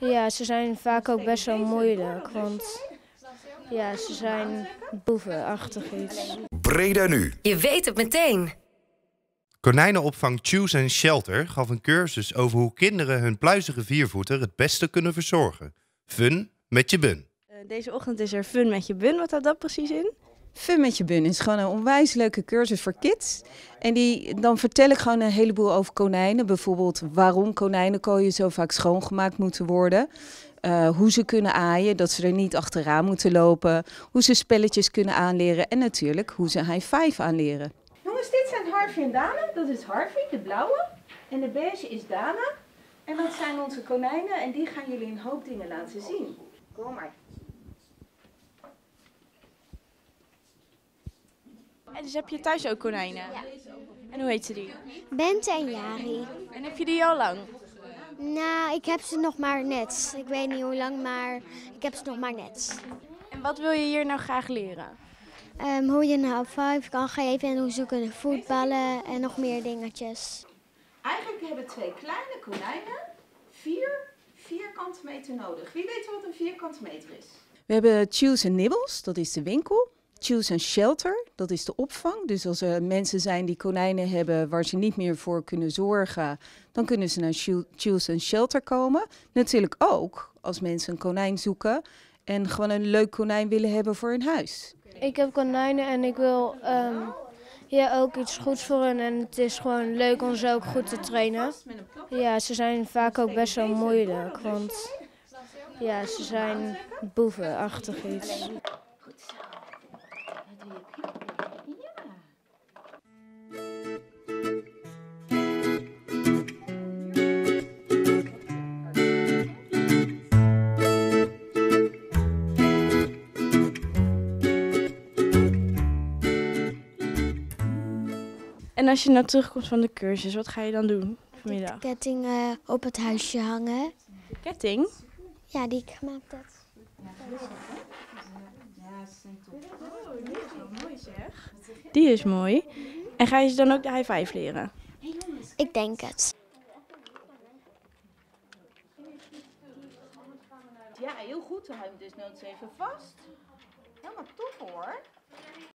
Ja, ze zijn vaak ook best wel moeilijk, want ja, ze zijn boevenachtig iets. Breda nu. Je weet het meteen. Konijnenopvang Choose and Shelter gaf een cursus over hoe kinderen hun pluizige viervoeter het beste kunnen verzorgen. Fun met je bun. Eh, Deze ochtend is er fun met je bun. Wat houdt dat precies in? Fun met je bun is gewoon een onwijs leuke cursus voor kids. En die, dan vertel ik gewoon een heleboel over konijnen. Bijvoorbeeld waarom konijnenkooien zo vaak schoongemaakt moeten worden. Eh, hoe ze kunnen aaien, dat ze er niet achteraan moeten lopen. Hoe ze spelletjes kunnen aanleren. En natuurlijk hoe ze high five aanleren. Jongens, dit zijn Harvey en Dana. Dat is Harvey, de blauwe. En de beige is Dana. En dat zijn onze konijnen. En die gaan jullie een hoop dingen laten zien. Kom maar. En dus heb je thuis ook konijnen? Ja. En hoe heet ze die? Bente en Jari. En heb je die al lang? Nou, ik heb ze nog maar net. Ik weet niet hoe lang, maar ik heb ze nog maar net. En wat wil je hier nou graag leren? Ehm, hoe je een high five kan geven en hoe ze kunnen voetballen en nog meer dingetjes. Eigenlijk hebben twee kleine konijnen vier vierkante meter nodig. Wie weet wat een vierkante meter is? We hebben Choose and Nibbles, dat is de winkel. Choose and Shelter, dat is de opvang. Dus als er mensen zijn die konijnen hebben waar ze niet meer voor kunnen zorgen, dan kunnen ze naar Choo- Choose and Shelter komen. Natuurlijk ook als mensen een konijn zoeken en gewoon een leuk konijn willen hebben voor hun huis. Ik heb konijnen en ik wil ehm, ja, ook iets goeds voor hen. En het is gewoon leuk om ze ook goed te trainen. Ja, ze zijn vaak ook best wel moeilijk, want ja, ze zijn boevenachtig iets. En als je nou terugkomt van de cursus, wat ga je dan doen vanmiddag? Kettingen op het huisje hangen. Ketting? Ja, die ik gemaakt heb. Die is mooi. En ga je ze dan ook de high five leren? Ik denk het. Ja, heel goed. Hou je hem dus nooit even vast. Helemaal top hoor.